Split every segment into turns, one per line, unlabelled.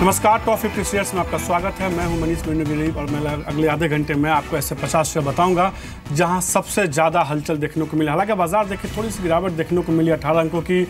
नमस्कार top fifty shares में आपका स्वागत है। मैं हूँ मनीष गिरी और मैं अगले आधे घंटे में आपको ऐसे पचास शेयर बताऊँगा, जहाँ सबसे ज़्यादा हलचल देखने को मिला। हालाँकि बाज़ार देखिए, थोड़ी सी गिरावट देखने को मिली अठारह अंकों की।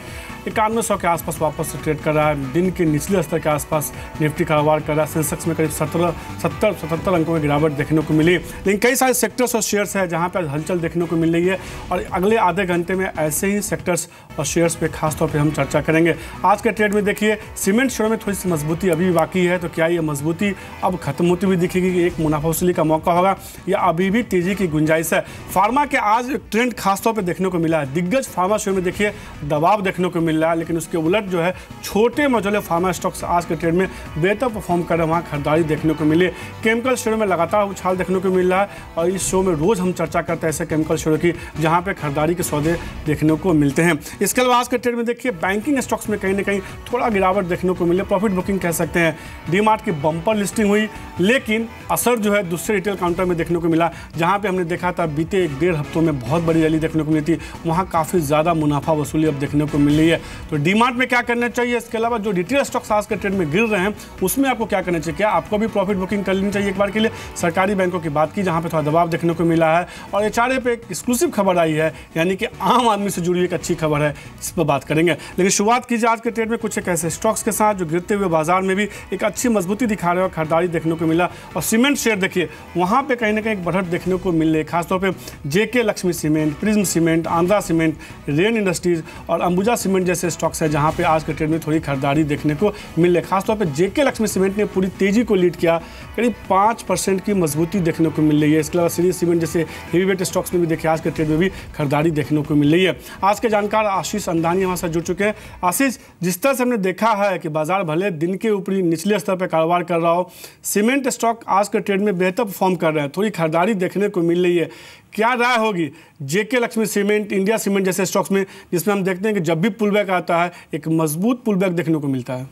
इक्यानवे सौ के आसपास वापस ट्रेड कर रहा है। दिन के निचले स्तर के आसपास निफ्टी कारोबार कर रहा है। सेंसेक्स में करीब सत्रह, सत्तर, सतहत्तर अंकों की गिरावट देखने को मिली। लेकिन कई सारे सेक्टर्स और शेयर्स हैं जहाँ पर हलचल देखने को मिल रही है। और अगले आधे घंटे में ऐसे ही सेक्टर्स और शेयर्स पर खासतौर पर हम चर्चा करेंगे। आज के ट्रेड में देखिए सीमेंट शेयर में थोड़ी सी मजबूती अभी बाकी है तो क्या ये मजबूती अब खत्म होती हुई दिखेगी? एक मुनाफा वसूली का मौका होगा। या अभी भी तेज़ी की गुंजाइश है। फार्मा के आज ट्रेंड खासतौर पर देखने को मिला है। दिग्गज फार्मा शेयर में देखिए, दबाव देखने को मिल रहा है, लेकिन उसके उलट जो है, छोटे मझोले फार्मा स्टॉक्स आज के ट्रेड में बेहतर परफॉर्म कर रहे हैं। वहाँ खरीदारी देखने को मिली। केमिकल शेयरों में लगातार उछाल देखने को मिल रहा है और इस शो में रोज़ हम चर्चा करते हैं ऐसे केमिकल शेयरों की, जहाँ पे खरीदारी के सौदे देखने को मिलते हैं। इसके अलावा आज के ट्रेड में देखिए बैंकिंग स्टॉक्स में कहीं ना कहीं थोड़ा गिरावट देखने को मिले। प्रॉफिट बुकिंग कह सकते हैं। डीमार्ट की बम्पर लिस्टिंग हुई, लेकिन असर जो है दूसरे रिटेल काउंटर में देखने को मिला, जहाँ पे हमने देखा था बीते एक डेढ़ हफ्तों में बहुत बड़ी रैली देखने को मिली थी, वहाँ काफ़ी ज़्यादा मुनाफा वसूली अब देखने को मिल रही है। तो डीमार्ट में क्या करना चाहिए? इसके अलावा जो रिटेल स्टॉक्स आज के ट्रेड में गिर रहे हैं, उसमें आपको क्या करना चाहिए? क्या आपको भी प्रॉफिट बुकिंग कर लेनी चाहिए एक बार के लिए? सरकारी बैंकों की बात की, जहाँ पर थोड़ा दबाव देखने को मिला है, और एच पे एक एक्सक्लूसिव खबर आई है, यानी कि आम आदमी से जुड़ी एक अच्छी खबर है, इस पर बात करेंगे। लेकिन शुरुआत कीजिए आज के ट्रेड में कुछ एक ऐसे स्टॉक्स के साथ जो गिरते हुए बाज़ार में भी एक अच्छी मजबूती दिखा रहे हो, खरीदारी देखने को मिला। और सीमेंट शेयर देखिए, वहाँ पे कहीं ना कहीं एक बढ़त देखने को मिल रही है, खासतौर पे JK Lakshmi cement, Prism cement, Andhra cement, Rain Industries और अंबुजा सीमेंट जैसे स्टॉक्स है जहाँ पे आज के ट्रेड में थोड़ी खरीदारी देखने को मिल रही खासतौर पर जेके लक्ष्मी सीमेंट ने पूरी तेज़ी को लीड किया, करीब पाँच की मजबूती देखने को मिल रही है। इसके अलावा सीरीज़ सीमेंट जैसे हेवी वेट स्टॉक्स में भी देखिए, आज के ट्रेड में भी खरीदारी देखने को मिल रही है। आज के जानकार आशीष अंदानी हमारे साथ जुड़ चुके हैं। आशीष, जिस तरह से हमने देखा है कि बाज़ार भले दिन के ऊपरी निचले स्तर पर कारोबार कर रहा हो। सीमेंट स्टॉक आज के ट्रेड में बेहतर परफॉर्म कर रहे हैं। थोड़ी खरीदारी देखने को मिल रही है। क्या राय होगी? JK Lakshmi cement, India cement जैसे स्टॉक्स में, जिसमें हम देखते हैं कि जब भी पुलबैक आता है, एक मज़बूत पुलबैक देखने को मिलता है।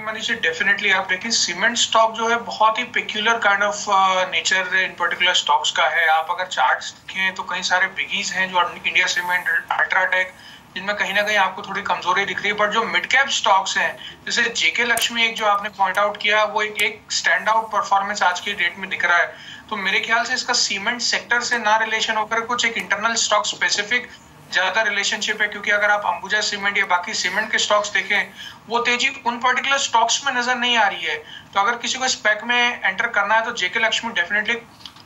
मनीष डेफिनेटली आप देखिए, सीमेंट स्टॉक जो है, बहुत ही peculiar kind of nature in particular stocks का है। आप अगर चार्ट्स देखें तो कई सारे बिगीज हैं जो इंडिया सीमेंट अल्ट्राटेक जिनमें कहीं ना कहीं आपको थोड़ी कमज़ोरी दिख रही है। बट जो मिड कैप स्टॉक्स हैं, जैसे जेके लक्ष्मी एक जो आपने पॉइंट आउट किया, वो एक एक स्टैंड आउट परफॉर्मेंस आज की डेट में दिख रहा है। तो मेरे ख्याल से इसका सीमेंट सेक्टर से ना रिलेशन होकर कुछ एक इंटरनल स्टॉक स्पेसिफिक ज़्यादा रिलेशनशिप है। क्योंकि अगर आप अंबुजा सीमेंट या बाकी सीमेंट के स्टॉक्स देखें, वो तेज़ी उन पर्टिकुलर स्टॉक्स में नज़र नहीं आ रही है। तो अगर किसी को स्पेक में एंटर करना है तो जेके लक्ष्मी डेफिनेटली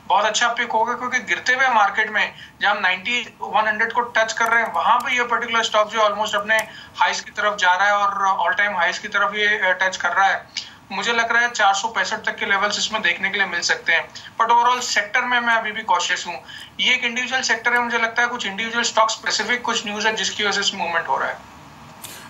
बहुत अच्छा पिक होगा क्योंकि गिरते हुए मार्केट में जब हम 90 100 को टच कर रहे हैं, वहाँ पे ये पर्टिकुलर स्टॉक जो ऑलमोस्ट अपने हाइस की तरफ़ जा रहा है और ऑल टाइम हाइस की तरफ़ ये टच कर रहा है। मुझे लग रहा है चार तक के लेवल्स इसमें देखने के लिए मिल सकते हैं। बट ओवरऑल सेक्टर में मैं अभी भी कॉशियस हूँ। ये एक इंडिविजुअल सेक्टर है, मुझे लगता है कुछ इंडिविजुअल स्टॉक स्पेसिफिक कुछ न्यूज़ है जिसकी वजह से मूवमेंट हो रहा है।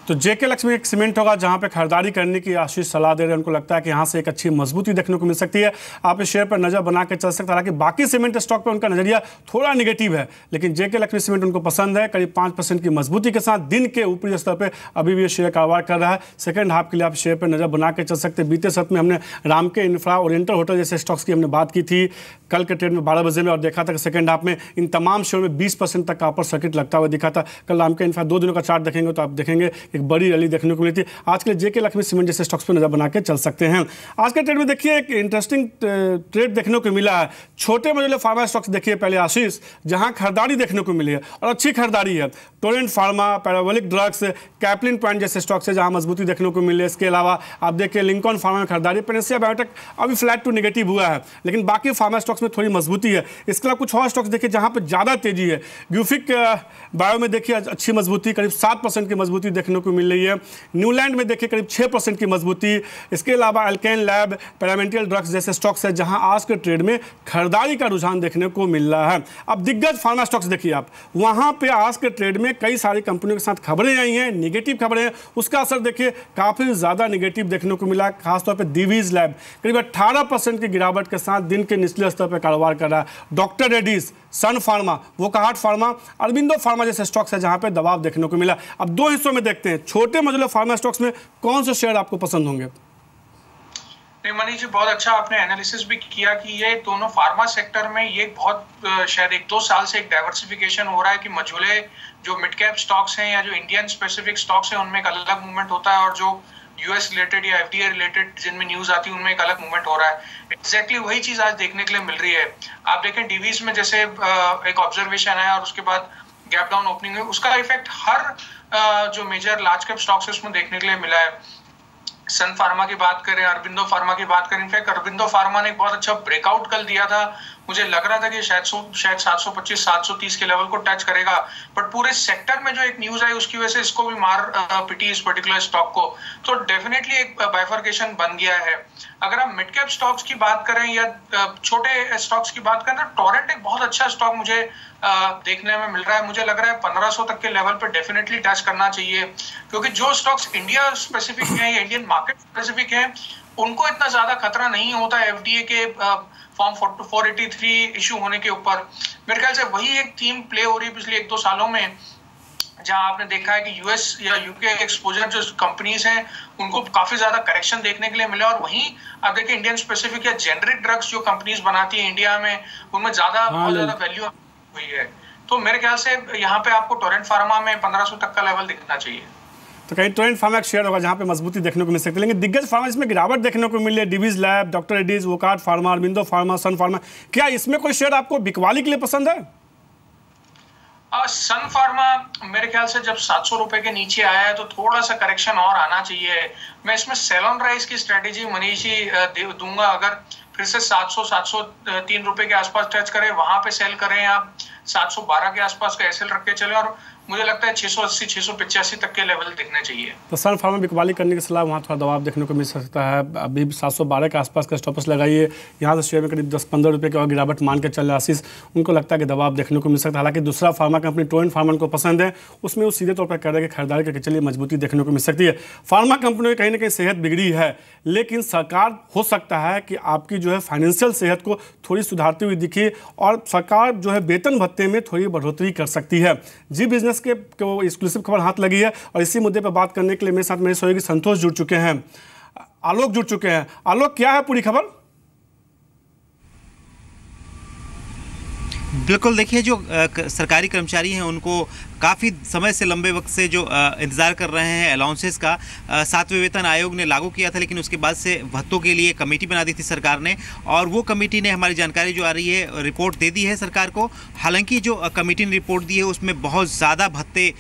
तो जेके लक्ष्मी एक सीमेंट होगा जहाँ पे खरीदारी करने की आशीष सलाह दे रहे हैं। उनको लगता है कि यहाँ से एक अच्छी मजबूती देखने को मिल सकती है। आप इस शेयर पर नज़र बना के चल सकते हैं। हालाँकि बाकी सीमेंट स्टॉक पर उनका नज़रिया थोड़ा निगेटिव है, लेकिन जेके लक्ष्मी सीमेंट उनको पसंद है। करीब पाँच परसेंट की मजबूती के साथ दिन के ऊपरी स्तर पर अभी भी ये शेयर कारोबार कर रहा है। सेकंड हाफ़ के लिए आप शेयर पर नज़र बना के चल सकते बीते सत्र में हमने Ramky Infra Oriental hotel जैसे स्टॉक्स की हमने बात की थी। कल के ट्रेड में बारह बजे में और देखा था कि सेकंड हाफ़ में इन तमाम शेयर में बीस परसेंट तक का अपर सर्किट लगता हुआ दिखा था। कल राम के इंफ्रा दो दिनों का चार्ट देखेंगे तो आप देखेंगे एक बड़ी रैली देखने को मिली थी। आज के जेके लक्ष्मी सीमेंट जैसे स्टॉक्स पर नज़र बना के चल सकते हैं। आज के ट्रेड में देखिए, एक इंटरेस्टिंग ट्रेड देखने को मिला है। छोटे मजले फार्मा स्टॉक्स देखिए पहले आशीष, जहाँ खरीदारी देखने को मिली है और अच्छी खरीदारी है। Torrent Pharma Parabolic Drugs Caplin Point जैसे स्टॉक्स है, जहाँ मजबूती देखने को मिली है। इसके अलावा आप देखिए लिंकॉन फार्मा में खरीदारी पेनेसिया बायोटेक अभी फ्लैट टू नेगेटिव हुआ है। लेकिन बाकी फार्मा स्टॉक्स में थोड़ी मजबूती है। इसके अलावा कुछ और स्टॉक्स देखिए, जहाँ पर ज़्यादा तेज़ी है। ग्यूफिक बायो में देखिए अच्छी मजबूती, करीब सात की मजबूती देखने को मिल रही है। न्यूलैंड में देखिए, करीब छः की मजबूती। इसके अलावा अल्केन लैब पैरामेंटियल ड्रग्स जैसे स्टॉक्स है, जहाँ आज के ट्रेड में खरीदारी का रुझान देखने को मिल रहा है। अब दिग्गज फार्मा स्टॉक्स देखिए आप। वहाँ पे आज के ट्रेड में कई सारी कंपनियों के साथ खबरें आई हैं निगेटिव खबरें। उसका असर देखिए, काफ़ी ज़्यादा निगेटिव देखने को मिला, खासतौर पर दिवीज लैब करीब अट्ठारह की गिरावट के साथ दिन के निचले स्तर पर कारोबार कर रहा है। Doctor Reddy's Sun Pharma Wockhardt Pharma Aurobindo Pharma जैसे स्टॉक्स है जहाँ पे दबाव देखने को मिला। अब दो हिस्सों में देखते हैं। छोटे मजले फार्मा स्टॉक्स में कौन से शेयर आपको पसंद होंगे?
नहीं मनीष जी, बहुत अच्छा आपने एनालिसिस भी किया कि ये दोनों फार्मा सेक्टर में ये बहुत शायद एक दो साल से एक डाइवर्सिफिकेशन हो रहा है कि मझोले जो मिड कैप स्टॉक्स हैं या जो इंडियन स्पेसिफिक स्टॉक्स हैं, उनमें एक अलग मूवमेंट होता है और जो यूएस रिलेटेड या एफडीए रिलेटेड जिनमें न्यूज़ आती है, उनमें एक अलग मूवमेंट हो रहा है। एक्जैक्टली exactly वही चीज़ आज देखने के लिए मिल रही है। आप देखें डीवीज में जैसे एक ऑब्जर्वेशन है और उसके बाद गैप डाउन ओपनिंग है उसका इफ़ेक्ट हर जो मेजर लार्ज कैप स्टॉक्स है, उसमें देखने के लिए मिला है। सन फार्मा की बात करें अरबिंदो फार्मा की बात करें। इनफैक्ट अरबिंदो फार्मा ने एक बहुत अच्छा ब्रेकआउट कल दिया था। मुझे लग रहा था कि शायद सो, शायद 725 730 के लेवल को टच करेगा। बट पूरे सेक्टर में जो एक न्यूज़ आई, उसकी वजह से इसको भी मार पिटी इस पर्टिकुलर स्टॉक को। तो डेफिनेटली एक बाइफर्केशन बन गया है। अगर हम मिड कैप स्टॉक्स की बात करें या छोटे स्टॉक्स की बात करें तो टोरेंट एक बहुत अच्छा स्टॉक मुझे देखने में मिल रहा है। मुझे लग रहा है 1500 तक के लेवल पे डेफिनेटली टच करना चाहिए। क्योंकि जो स्टॉक्स इंडिया स्पेसिफिक हैं या इंडियन मार्केट स्पेसिफिक हैं, उनको इतना ज़्यादा खतरा नहीं होता एफडीए के form four eighty three issue होने के ऊपर। मेरे ख्याल से वही एक थीम प्ले हो रही है पिछले एक दो सालों में जहाँ आपने देखा है कि यूएस या यूके एक्सपोजर जो कंपनीज़ हैं उनको काफ़ी ज़्यादा करेक्शन देखने के लिए मिला और वहीं आप देखिए इंडियन स्पेसिफिक या जेनरिक ड्रग्स जो कंपनीज़ बनाती है इंडिया में उनमें ज़्यादा हाँ, बहुत ज़्यादा वैल्यू हुई है। तो मेरे ख्याल से यहाँ पे आपको टोरेंट फार्मा में पंद्रह तक का लेवल दिखना चाहिए।
तो कहीं टोरेंट फार्मा एक शेयर होगा जहाँ पे मजबूती देखने को मिल सकती है। लेकिन दिग्गज फार्मा इसमें गिरावट देखने को मिली है। Divi's lab doctor Reddy's Wockhardt Pharma Aurobindo Pharma Sun Pharma क्या इसमें कोई शेयर आपको बिकवाली के लिए पसंद है?
सन फार्मा मेरे ख्याल से जब सात सौ रुपए के नीचे आया है तो थोड़ा सा करेक्शन और आना चाहिए। मैं इसमें सेलोन राइस की स्ट्रेटेजी मनीष ही दूँगा। अगर फिर से 700 703 रुपए के आसपास टच करें, वहाँ पे सेल करें आप। 712 के आसपास का एसएल रख के चले। और मुझे लगता है 680 685 तक के लेवल दिखने चाहिए।
तो सन फार्मा बिकवाली करने की सलाह, वहाँ थोड़ा दबाव देखने को मिल सकता है। अभी 712 के आसपास का स्टॉपस लगाइए। यहाँ से शेयर में करीब दस, पंद्रह रुपये की और गिरावट मान के चल आशीष। उनको लगता है कि दबाव देखने को मिल सकता है। हालाँकि दूसरा फार्मा कंपनी टोइन फार्मा को पसंद है। उसमें वो सीधे तौर पर कह रहे हैं कि खरीदारी करके चलिए, मजबूती देखने को मिल सकती है। फार्मा कंपनियों की कहीं ना कहीं सेहत बिगड़ी है। लेकिन सरकार, हो सकता है कि आपकी जो है फाइनेंशियल सेहत को थोड़ी सुधारती हुई दिखी और सरकार जो है वेतन भत्ते में थोड़ी बढ़ोतरी कर सकती है। जी बिज़नेस के को एक्सक्लूसिव खबर हाथ लगी है और इसी मुद्दे पर बात करने के लिए मेरे साथ मेरे सहयोगी संतोष जुड़ चुके हैं। आलोक जुड़ चुके हैं। आलोक, क्या है पूरी खबर?
बिल्कुल, देखिए, जो सरकारी कर्मचारी हैं, उनको काफ़ी समय से, लंबे वक्त से जो इंतज़ार कर रहे हैं अलाउंसेस का सातवें वेतन आयोग ने लागू किया था, लेकिन उसके बाद से भत्तों के लिए कमेटी बना दी थी सरकार ने, और वो कमेटी ने हमारी जानकारी जो आ रही है, रिपोर्ट दे दी है सरकार को। हालाँकि जो कमेटी ने रिपोर्ट दी है, उसमें बहुत ज़्यादा भत्ते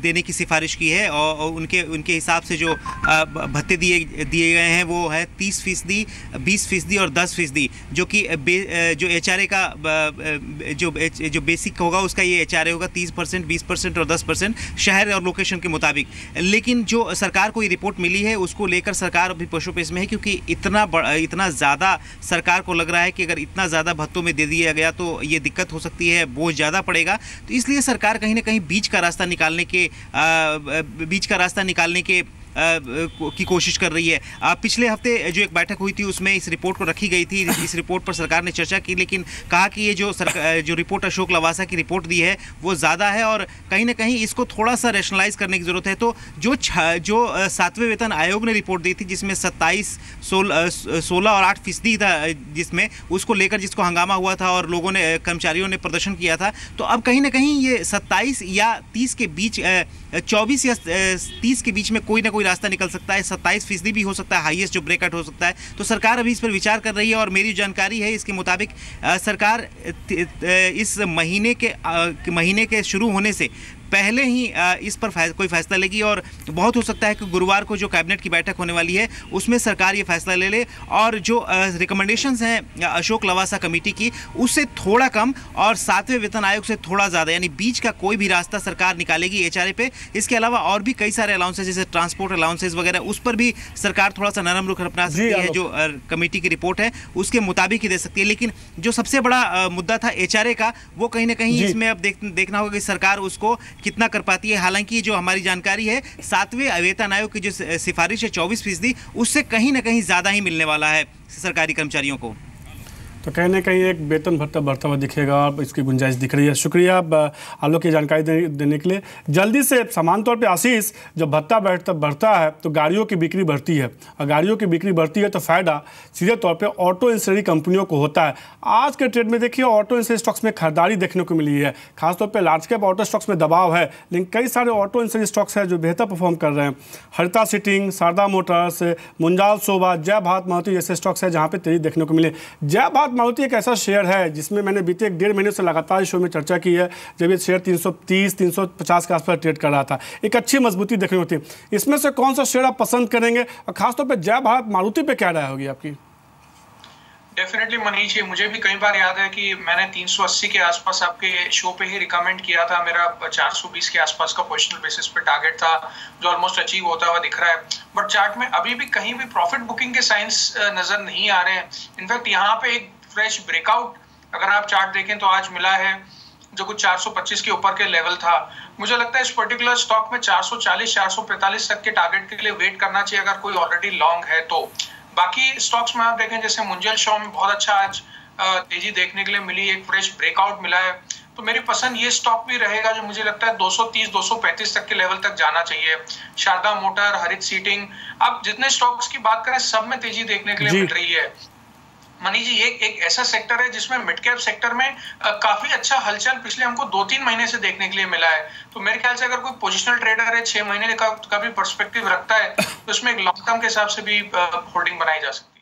देने की सिफारिश की है और उनके उनके हिसाब से जो भत्ते दिए दिए गए हैं वो है तीस फ़ीसदी, बीस फ़ीसदी और दस फ़ीसदी, जो कि जो एच का जो जो बेसिक होगा उसका ये एचआरए होगा तीस परसेंट, बीस परसेंट और दस परसेंट शहर और लोकेशन के मुताबिक। लेकिन जो सरकार को ये रिपोर्ट मिली है उसको लेकर सरकार अभी पशुपेश में है क्योंकि इतना इतना ज़्यादा सरकार को लग रहा है कि अगर इतना ज़्यादा भत्तों में दे दिया गया तो ये दिक्कत हो सकती है, बोझ ज़्यादा पड़ेगा। तो इसलिए सरकार कहीं ना कहीं बीच का रास्ता निकालने के बीच का रास्ता निकालने के की कोशिश कर रही है। पिछले हफ़्ते जो एक बैठक हुई थी, उसमें इस रिपोर्ट को रखी गई थी। इस रिपोर्ट पर सरकार ने चर्चा की, लेकिन कहा कि ये जो सरकार जो रिपोर्ट अशोक लवासा की रिपोर्ट दी है, वो ज़्यादा है और कहीं ना कहीं इसको थोड़ा सा रेशनलाइज करने की ज़रूरत है। तो जो जो सातवें वेतन आयोग ने रिपोर्ट दी थी, जिसमें सत्ताईस सोलह और आठ फ़ीसदी था जिसमें उसको लेकर जिसको हंगामा हुआ था और लोगों ने कर्मचारियों ने प्रदर्शन किया था तो अब कहीं ना कहीं ये सत्ताईस या तीस के बीच चौबीस या तीस के बीच में कोई ना कोई रास्ता निकल सकता है, सत्ताईस फ़ीसदी भी हो सकता है, हाईएस्ट जो ब्रेकआउट हो सकता है। तो सरकार अभी इस पर विचार कर रही है और मेरी जानकारी है इसके मुताबिक सरकार इस महीने के महीने के शुरू होने से पहले ही इस पर फैस, कोई फैसला लेगी और बहुत हो सकता है कि गुरुवार को जो कैबिनेट की बैठक होने वाली है उसमें सरकार ये फैसला ले ले और जो रिकमेंडेशन हैं अशोक लवासा कमेटी की उससे थोड़ा कम और सातवें वेतन आयोग से थोड़ा ज़्यादा यानी बीच का कोई भी रास्ता सरकार निकालेगी एच पे। इसके अलावा और भी कई सारे अलाउंसेज जैसे ट्रांसपोर्ट अलाउंसेज वगैरह उस पर भी सरकार थोड़ा सा नरम रुख अपना सकती है जो कमेटी की रिपोर्ट है उसके मुताबिक ही दे सकती है। लेकिन जो सबसे बड़ा मुद्दा था एचआरए का वो कहीं ना कहीं इसमें अब देख, देखना होगा कि सरकार उसको कितना कर पाती है? हालाँकि जो हमारी जानकारी है, सातवें अवेतन आयोग की जो सिफारिश है चौबीस फ़ीसदी, उससे कहीं ना कहीं ज़्यादा ही मिलने वाला है सरकारी कर्मचारियों को।
तो कहीं ना कहीं एक वेतन भत्ता बढ़ता हुआ दिखेगा और इसकी गुंजाइश दिख रही है। शुक्रिया आलोक की जानकारी देने के लिए। जल्दी से समान तौर पर आशीष, जब भत्ता बढ़ता बढ़ता है तो गाड़ियों की बिक्री बढ़ती है। और गाड़ियों की बिक्री बढ़ती है तो फ़ायदा सीधे तौर पर ऑटो इंश्योरी कंपनियों को होता है। आज के ट्रेड में देखिए, ऑटो इंश्योरी स्टॉक्स में खरीदारी देखने को मिली है। खासतौर पर लार्ज कैप ऑटो स्टॉक्स में दबाव है, लेकिन कई सारे ऑटो इंश्योरी स्टॉक्स हैं जो बेहतर परफॉर्म कर रहे हैं। हरिता सिटिंग, शारदा मोटर्स, मुंजाल शोभा, जय भारत मारुति जैसे स्टॉक्स है जहाँ पर तेज़ी देखने को मिले। जय भारत भारत मारुति एक ऐसा शेयर है जिसमें मैंने बीते एक डेढ़ महीने से लगातार शो में चर्चा की है, जब ये शेयर 330 350 के आसपास ट्रेड कर रहा था। एक अच्छी मजबूती देखनी होती है। इसमें से कौन सा शेयर आप पसंद करेंगे? और खासतौर पर जय भारत, मारुति पे क्या राय होगी आपकी?
डेफिनेटली मनीष जी, मुझे भी कई बार याद है कि मैंने 380 के आसपास आपके शो पे ही रिकमेंड किया था। मेरा 420 के आसपास का पोजिशनल बेसिस पे टारगेट था, जो ऑलमोस्ट अचीव होता हुआ दिख रहा है। बट चार्ट में अभी भी कहीं भी प्रॉफिट बुकिंग के साइंस नज़र नहीं आ रहे हैं। इनफैक्ट यहाँ पे एक फ्रेश ब्रेकआउट अगर आप चार्ट देखें तो आज मिला है जो कुछ 425 के ऊपर के लेवल था। मुझे लगता है इस पर्टिकुलर स्टॉक में 440 445 तक के टारगेट के लिए वेट करना चाहिए अगर कोई ऑलरेडी लॉन्ग है तो। बाकी स्टॉक्स में आप देखें जैसे मुंजल शॉ में बहुत अच्छा आज तेज़ी देखने के लिए मिली एक फ्रेश ब्रेकआउट मिला है। तो मेरी पसंद ये स्टॉक भी रहेगा जो मुझे लगता है 230 235 तक के लेवल तक जाना चाहिए। शारदा मोटर हरित सीटिंग अब जितने स्टॉक्स की बात करें सब में तेज़ी देखने के लिए मिल रही है। मनी जी ये एक ऐसा सेक्टर है जिसमें मिड कैप सेक्टर में काफ़ी अच्छा हलचल पिछले हमको दो तीन महीने से देखने के लिए मिला है। तो मेरे ख्याल से अगर कोई पोजिशनल ट्रेडर है छह महीने का, का भी परस्पेक्टिव रखता है तो उसमें एक लॉन्ग टर्म के हिसाब से भी होल्डिंग बनाई जा सकती है।